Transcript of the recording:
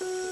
you